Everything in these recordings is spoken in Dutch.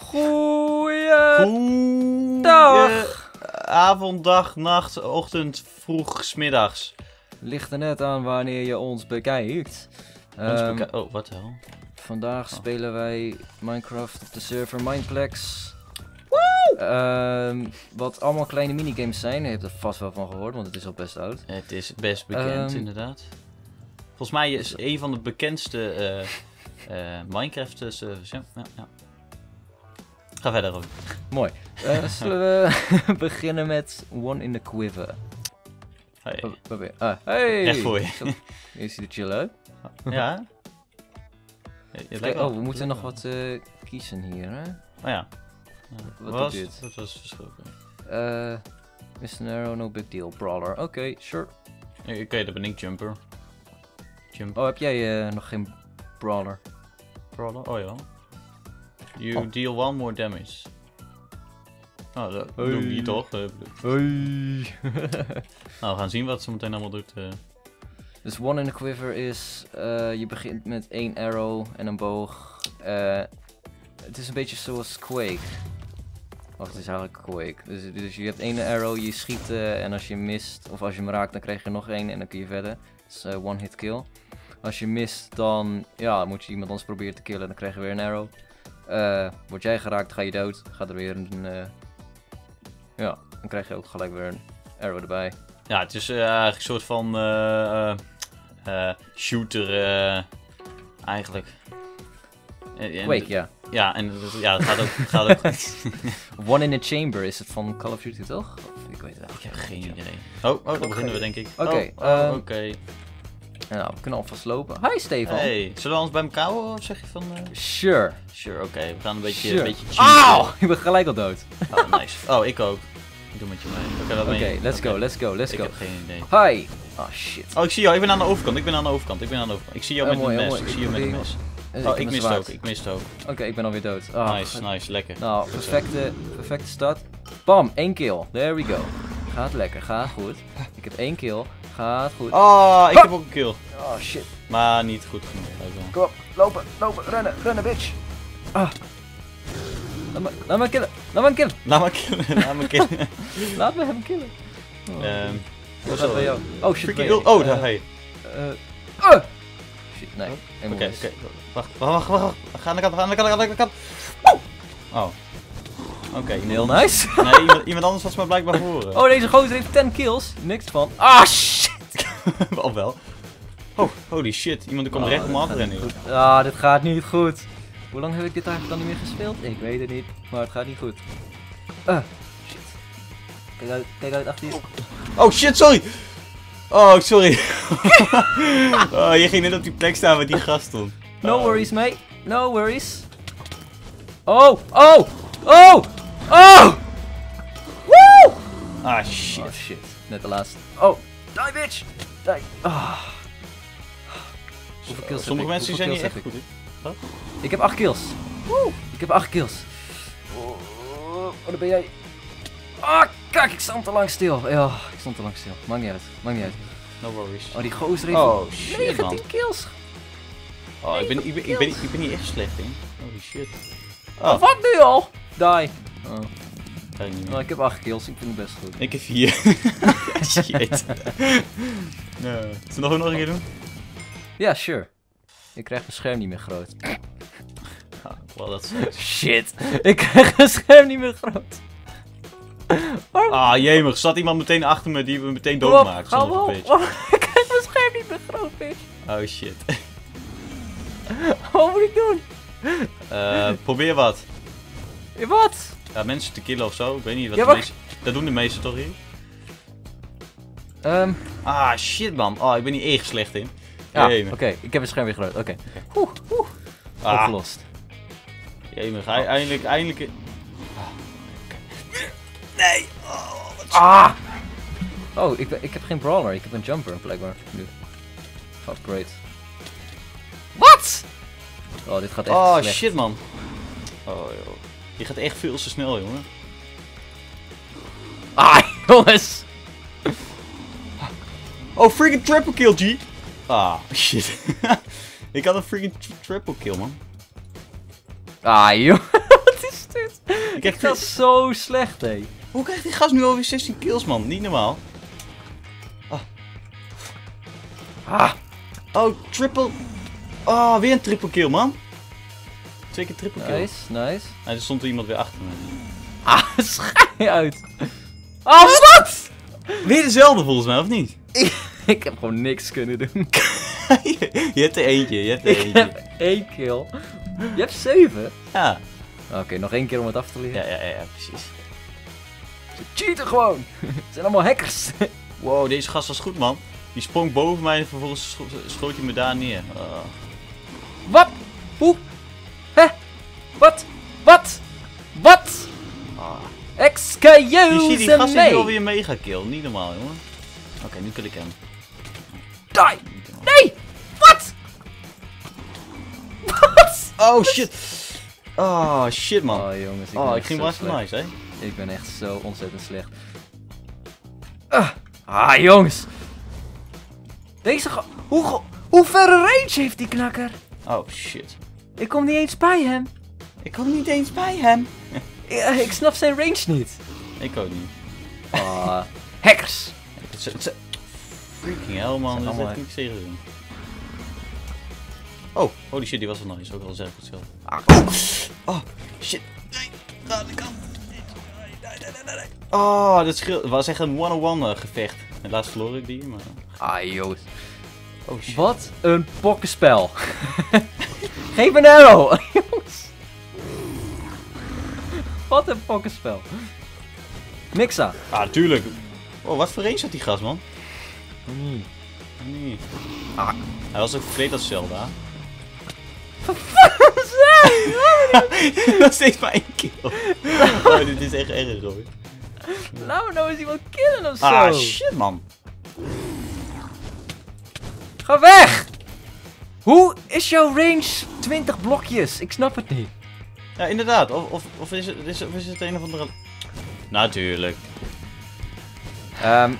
Goeie... Goeie avond, dag, nacht, ochtend, vroeg, smiddags. Ligt er net aan wanneer je ons bekijkt. Ons Ehm, oh, wat de hel? vandaag Oh. spelen wij Minecraft op de server Mineplex. Ehm, wat allemaal kleine minigames zijn. Je hebt er vast wel van gehoord, want het is al best oud. Het is best bekend, Ehm. inderdaad. Volgens mij is een van de bekendste eh, eh, Minecraft servers. Ja, ja, ja. Ga verder, Robin. Mooi. Eh, zullen we beginnen met One in the Quiver? Hey. Ah, hey! Recht voor je. Je ziet er chill uit. Ja? Je- je Kijk, lijkt wel- oh, we moeten nog wat eh, kiezen hier, hè? Oh ja. Ja, Wat was, doet dit? Dat was verschoven. Eh, Mr. Narrow, no big deal. Brawler, oké, sure. Oké, dat ben ik, Jumper. Jump. Oh, heb jij eh, nog geen brawler? Brawler? Oh ja. You Oh. deal one more damage. Oh, dat doen die toch? Eh, Hey! nou, we gaan zien wat ze meteen allemaal doet. eh. dus One in the Quiver is, eh, je begint met één arrow en een boog. Eh, het is een beetje zoals Quake. Of het is eigenlijk Quake. Dus, dus je hebt één arrow, je schiet eh, en als je mist, of als je hem raakt, dan krijg je nog één en dan kun je verder. Het is eh, one hit kill. Als je mist, dan ja, moet je iemand anders proberen te killen, dan krijg je weer een arrow. Eh, word jij geraakt, ga je dood, gaat er weer een... eh, ja, dan krijg je ook gelijk weer een arrow erbij. Ja, het is eh, eigenlijk een soort van shooter eigenlijk. En- en- Quake, ja. Ja, en ja, het gaat ook... gaat ook One in a Chamber is het van Call of Duty, toch? Of, ik weet het ik heb eigenlijk geen idee. Oh, oh, daar beginnen we denk ik. Oké, Oh, oh, ehm, oké. Nou, we kunnen alvast lopen. Hi Stefan. Hey, zullen we ons bij elkaar houden of zeg je van... eh, Sure. Sure, oké. We gaan een beetje, Sure. een beetje. Auw! Ik ben gelijk al dood. Oh, nice. Oh, ik ook. Ik doe met je mee. Oké, ben je. let's go, let's go, let's Ik go. heb geen idee. Hi! Oh shit. Oh, ik zie jou. Ik ben aan de overkant. Ik ben aan de overkant. Ik ben aan de overkant. Ik zie jou Oh, met mooi, een oh, mes. Ik zie jou met een Ik mes. Eh, Oh, ik een mist ook. Ik mist ook. Oké, ik ben alweer dood. Ah, Nice, nice. Lekker. Nou, perfecte, perfecte start. Bam, één kill. There we go. Gaat lekker, gaat goed. Ik heb één kill. Gaat goed. Oh, ik heb ook een kill. Oh shit. Maar niet goed genoeg. Kom op, lopen, lopen, rennen, rennen, bitch. Ah. Laat me, laat me killen, laat me killen. Laat me killen. Laat me killen. Laat me hem killen. Oh. Ehm, Wat staat bij jou? Oh shit. freaking- Oh, daar. Eh, Hey. eh, uh. Shit, nee. Oké, oké. Wacht, wacht, wacht, wacht. Ga aan de kant, ga aan de kant, ga aan de kant. Oh. Oké. Heel nice. Nee, iemand, iemand anders ze me blijkbaar horen. Oh, deze gozer heeft 10 kills. Niks van. Ah, shit. Of wel. Oh, holy shit. Iemand komt Oh, recht om me dit af gaat rennen. niet joh. goed. Ah, dit gaat niet goed. Hoe lang heb ik dit eigenlijk dan niet meer gespeeld? Ik weet het niet, maar het gaat niet goed. Ah, shit. Kijk uit, kijk uit achter je. Oh shit, sorry! Oh, sorry. oh, je ging net op die plek staan waar die gast stond. No Oh. worries, mate. No worries. Oh, oh, oh, oh! Woo! Ah, shit. Oh shit, net de laatste. Oh, die bitch! Die. Ah. Hoeveel kills heb Sommige ik? mensen Hoeveel zijn niet echt heb goed. ik? hè? Ik heb 8 kills. Woe! Ik heb 8 kills. Oh, oh, daar ben jij. Ah, kijk, ik stond te lang stil. Ja, ik stond te lang stil. Maakt niet uit, maakt niet uit. No worries. Oh, die gozer heeft Oh shit, 19 man. kills. Oh, ik ben, ik, ben, ik, ben, ik ben niet echt slecht in. Holy shit. Oh. Oh, Wat nu al? Die. Oh. kan ik niet Nou, meer. ik heb 8 kills, ik vind het best goed. Ik heb vier. shit. Nee. Zullen we nog, nog een keer doen? Ja, sure. Ik krijg mijn scherm niet meer groot. Ah, well, dat sucks. Shit, ik krijg mijn scherm niet meer groot. Ah, jemig. Zat iemand meteen achter me die me meteen doodmaakt ga zonder. Oh, ik krijg mijn scherm niet meer groot, bitch. Oh shit. Wat moet ik doen? Eh, probeer wat. Wat? Ja, mensen te killen of zo. Ik weet niet wat Ja, de meeste- Dat doen de meesten toch hier? Ehm, Ah, shit man. Oh, ik ben niet erg slecht in. ja, oké, ik heb mijn scherm weer groot. Oké. Oeh. Ah, Opgelost. jemig. Ei- Eindelijk, eindelijk... Nee! Oh, wat Ah! Oh, ik, ben- ik heb geen brawler, ik heb een jumper blijkbaar. Nu. Upgrade. Wat? Oh, dit gaat echt Oh slecht. shit man. Oh joh. Je gaat echt veel te snel jongen. Ah, jongens! Oh freaking triple kill G. Ah shit. ik had een freaking tri- triple kill man. Ah, joh. Wat is dit? Ik Dat is zo slecht, hé. Hoe krijgt die gast nu alweer 16 kills, man? Niet normaal. Ah, Oh, triple. Oh, weer een triple kill, man. Twee keer triple kill. nice, nice. Nee, er stond er iemand weer achter me. Ah, schij uit. Oh, wat? Weer dezelfde volgens mij, of niet? Ik heb gewoon niks kunnen doen. je hebt er eentje, je hebt er Ik eentje. heb één kill. Je hebt zeven? Ja. Oké, nog één keer om het af te leren. Ja, ja, ja, ja, precies. Ze cheaten gewoon. Het zijn allemaal hackers. Wow, deze gast was goed, man. Die sprong boven mij en vervolgens scho- schoot hij me daar neer. Oh. Wat? Hoe? Wat? Wat? Wat? Ah. Excuse Je ziet die gast me. alweer mega kill. Niet normaal, jongen. Oké, nu kill ik hem. Die. Nee! Wat? Wat? Oh, shit. Oh, shit, man. Oh jongens, ik, Oh, ben ik ging wel even nice, hè? Ik ben echt zo ontzettend slecht. Ah, ah jongens. Deze ga- hoe, hoe verre range heeft die knakker? Oh, shit. Ik kom niet eens bij hem. Ik kom niet eens bij hem. Ik, ik snap zijn range niet. Ik ook niet. Ah, hackers. Freaking hell, man. Dat is echt niks tegen doen. Oh, holy shit, die was wel nice. Ook al zeg ik het zelf. Ah, Oh, shit. Nee, ga de kant. Nee, nee, nee, nee, nee. Oh, dat scheelt. Het was echt een one-on-one eh, gevecht. Helaas verloor ik die, maar... ah jongens. Oh, shit. Wat een pokkenspel. Geef een arrow. Wat een pokkenspel. Niks aan. Ah, tuurlijk. Oh, wat voor range had die gast, man? Hmm. Nee. Ah. Hij was ook verkleed als Zelda. Zijn. Nog steeds maar één kill. Oh, dit is echt erg, hoor. Laat me nou eens iemand killen of zo. Ah, shit, man. Ga weg! Hoe is jouw range 20 blokjes? Ik snap het niet. Ja, inderdaad. Of, of, of, is, het, is, of is het een of andere... Natuurlijk. Ehm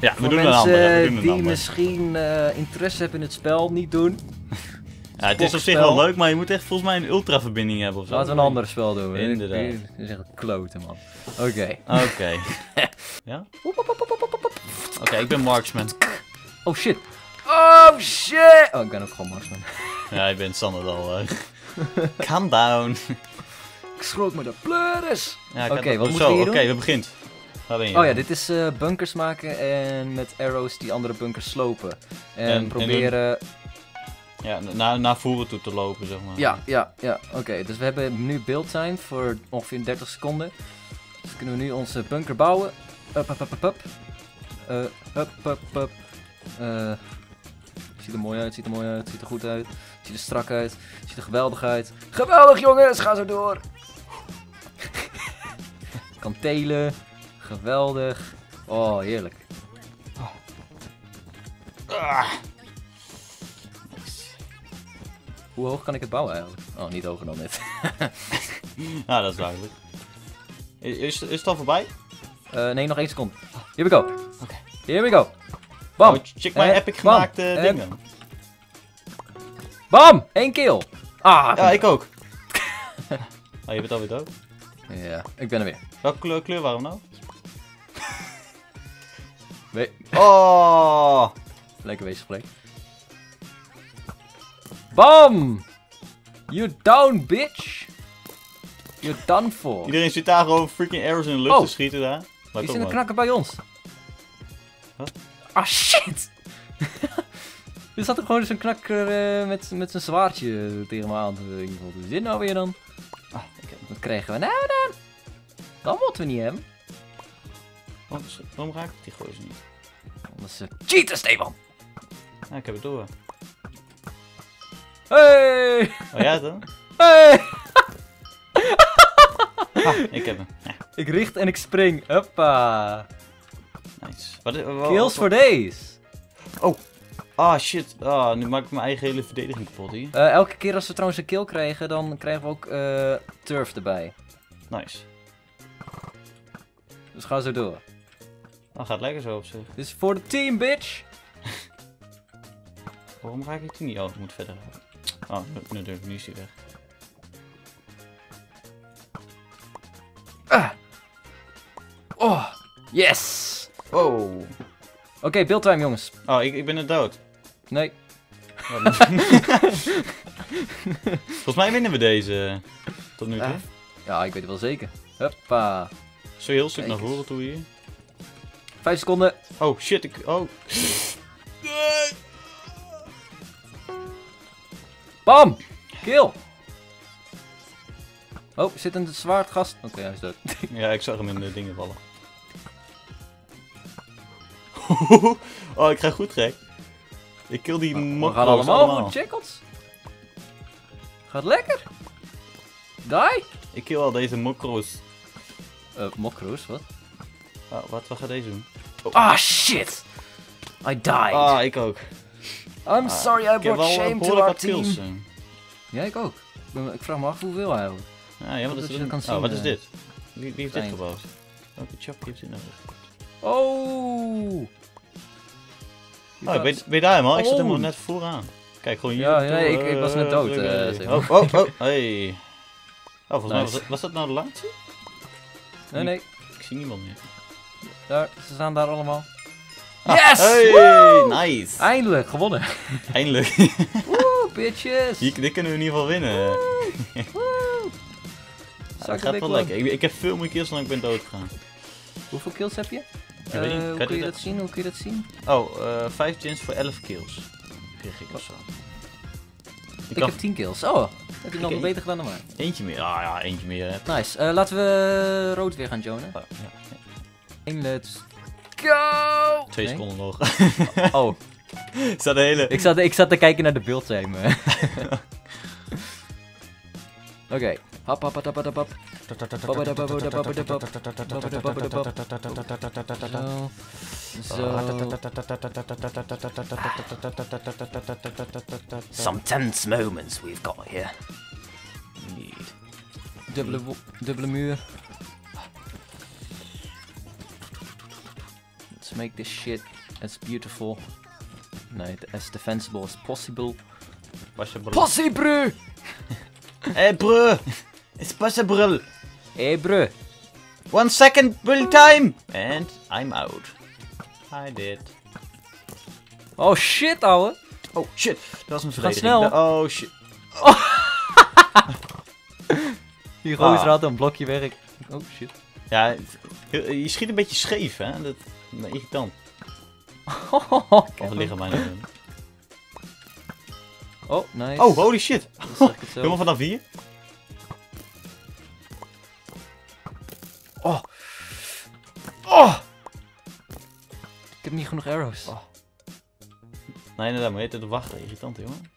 Ja, we doen een andere. We doen een die andere. misschien eh, interesse hebben in het spel, niet doen. Ja, het is op zich wel leuk, maar je moet echt volgens mij een ultra-verbinding hebben of zo. Laten we een ander spel doen. Inderdaad. Dit is echt kloten, man. Oké. Oké. ja? Oké, ik ben marksman. Oh shit. Oh shit! Oh, ik ben ook gewoon marksman. Ja, je bent Sander al. Calm down. Ik schroot me de pleuris. Ja, Oké, wat moeten we hier Oké, we begint. Waar ben je? Oh ja, dit is eh, bunkers maken en met arrows die andere bunkers slopen. En, En- en proberen... Ja, naar, naar voren toe te lopen, zeg maar. Ja, ja, ja. Oké, dus we hebben nu build time voor ongeveer 30 seconden. Dus kunnen we nu onze bunker bouwen. Up, up, up, up, up. Eh, up, up, up. Eh, ziet er mooi uit, ziet er mooi uit, ziet er goed uit. Ziet er strak uit, ziet er geweldig uit. Geweldig jongens, ga zo door. kan telen. Geweldig. Oh, heerlijk. Ah. Hoe hoog kan ik het bouwen eigenlijk? Oh, niet hoger dan dit. Ja, dat is duidelijk. Is, is, het al voorbij? Eh, nee, nog één seconde. Here we go. Oké. Here we go. Bam. Oh, check mijn Eh, epic gemaakte Eh, dingen. Bam! Eén kill. Ah. Ja, ik ook. oh, je bent alweer dood. Ja, ik ben er weer. Welke kleur, kleur waren we nou? Oh! Lekker bezig, play. Bam! You down, bitch. You're done for. Iedereen zit daar gewoon freaking arrows in de lucht Oh. te schieten daar. Die zit een knakker bij ons. Ah, shit! er zat er gewoon zo'n knakker eh, met, met zijn zwaardje tegen me aan te denken. Wat is dit nou weer dan? Ah, oké. Wat krijgen we nou dan? Dan moeten we niet hebben. Waarom, waarom raak ik die gooien ze niet? Anders uh, cheaten, Stefan! Ja, ik heb het door. Hey! Oh ja, dan? Hey! Ah, ik heb hem. Ja, Ik richt en ik spring. Hoppa. Wat, wat, Kills for days. Ah, shit. Ah, nu maak ik mijn eigen hele verdediging kapot hier. Eh, elke keer als we trouwens een kill krijgen, dan krijgen we ook eh, turf erbij. Nice. Dus ga zo door. Dan gaat lekker zo op zich. Dit is voor de team, bitch! Waarom raak ik die niet? Oh, ik moet verder. Oh, nu, nu, nu is die weg. Ah. Oh, yes! Oh. Oké, buildtime jongens. Oh, ik, ik ben er dood. Nee. Volgens mij winnen we deze. Tot nu toe. Ah. Ja, ik weet het wel zeker. Huppa. Zo heel stuk naar voren toe hier. Vijf seconden. Oh shit, ik. Oh. Bam! Kill! Oh, zit een zwaardgast? Oké, hij is dood. Ja, ik zag hem in de dingen vallen. oh, ik ga goed gek. Ik kill die We mokro's gaan allemaal, allemaal. goed, Jackals. Gaat lekker. Die. Ik kill al deze mokro's. Uh, Mokroes, wat? Oh, wat, wat gaat deze doen? Ah, shit! I died. Ah, ik ook. I'm sorry I brought shame to our team. kills. eh. Ja, ik ook. Ik vraag me af hoeveel eigenlijk. Ja, ja, wat is dat kan Oh, wat is eh. dit? Wie, wie heeft dit gebouwd? Welke chap heeft dit nou? Oh! Oh, ik weet, weet daar helemaal. Ik zit Oh. helemaal net vooraan. Kijk, gewoon hier. Ja, nee, ik- ik was net dood, zeg oh, oh, oh, hey. Oh, volgens mij was dat, was dat nou de laatste? Nee, nee. Ik zie niemand meer. Daar, ze staan daar allemaal. Ah, Yes! Hey, Woo! nice. Eindelijk, gewonnen. Eindelijk. Woe, bitches! Hier, dit kunnen we in ieder geval winnen. Ja, Zak dat gaat wel lekker. Ik, ik heb veel meer kills dan ik ben dood gegaan. Hoeveel kills heb je? Weet Eh, hoe kun je je dat zien? Hoe kun je dat zien? Oh, eh 5 chance voor 11 kills. Kreeg ik of zo. Ik Ik heb 10 kills. Oh, heb je nog beter gedaan dan mij. eentje meer. Ah ja, eentje meer. Hè. Nice. Eh, laten we rood weer gaan joinen. Oh, ja. En let's go! Twee Nee? seconden nog. Oh, Staat de hele... ik zat, ik zat te kijken naar de beeldtime. eh. Oké. Hap, hap, hap, hap, hap, hap. Zo. Zo. Some tense moments we've got here. Niet. Dubbele, wo- dubbele muur. Let's make this shit as beautiful. Nee, as defensible as possible. Was je brul? Possible! Hé, eh, bro! It's possible! Hé, bro. One second build time! And I'm out. I did. Oh shit, ouwe. Oh shit, dat was een verdediging. snel. Oh shit. Die gozer Ah. had een blokje weg. Oh shit. Ja, je schiet een beetje scheef, hè? Dat is irritant. Of liggen mij doen. Oh, nice. Oh, holy shit! Helemaal vanaf hier? Arrows. Oh. Nee, inderdaad, maar je hebt te wachten. Irritant, jongen.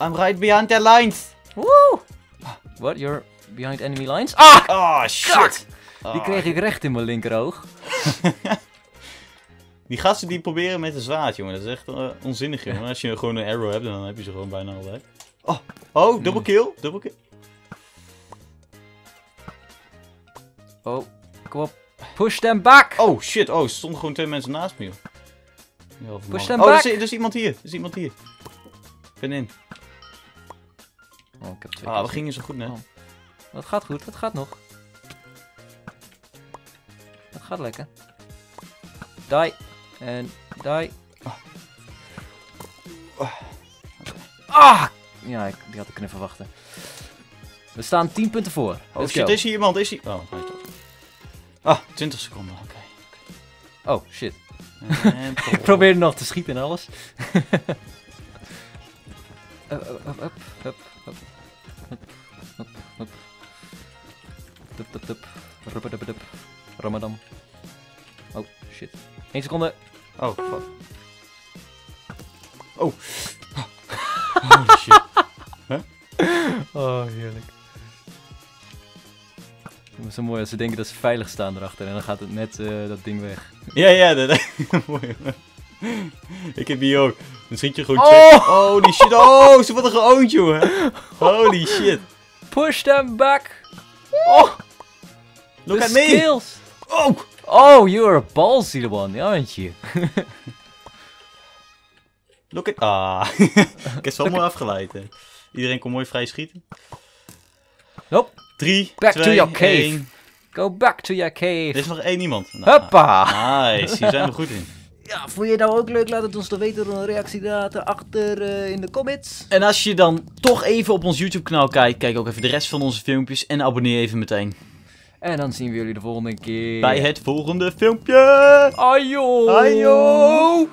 I'm right behind their lines! Woe! What? You're behind enemy lines? Ah! Oh, shit! Die Ah, kreeg ik recht in mijn linkeroog. Die gasten die proberen met een zwaard, jongen. Dat is echt eh, onzinnig, jongen. Als je gewoon een arrow hebt, dan heb je ze gewoon bijna altijd. Oh, oh, double kill. Double kill. Oh, kom op. Push them back! Oh, shit. Oh, er stonden gewoon twee mensen naast me, joh. Push them oh, er back. is, er is iemand hier. Er is iemand hier. Ik ben in. Oh, ik heb twee Ah, we gingen zo goed net. Oh. Dat gaat goed, dat gaat nog. Dat gaat lekker. Die. En die. Ah! Ja, ik, die had ik kunnen verwachten. We staan 10 punten voor. Oh Let's shit, go. is hier iemand? Is hier... Oh. Ah, 20 seconden, oké. Okay. Oh, shit. ik probeerde nog te schieten en alles. Hup, up, up, up, Dup, dup, dup. Rup. Ramadan. Oh, shit. 1 seconde. Oh, fuck. Oh. oh, shit. Oh, heerlijk. Is zo mooi als ze denken dat ze veilig staan erachter en dan gaat het net eh, dat ding weg. Ja, ja, dat mooi. Ik heb die ook. Dan schiet je gewoon Oh! Holy shit. Oh, ze wordt geoond, jongen. Holy shit. Push them back! Oh, Look the at me. skills! Oh. Oh, you're a ballsy one, aren't you? Look at... Ah. ik heb zo mooi afgeleid. Hè. Iedereen kon mooi vrij schieten. Nope. 3, Back to 2, your cave. 1. Go back to your cave. Er is nog één iemand. Nou, Huppa! Nice, hier zijn we goed in. Ja, vond je het nou ook leuk? Laat het ons dan weten door een reactie achter eh, in de comments. En als je dan toch even op ons YouTube kanaal kijkt, kijk ook even de rest van onze filmpjes en abonneer even meteen. En dan zien we jullie de volgende keer. Bij het volgende filmpje! Ajo! Ajo!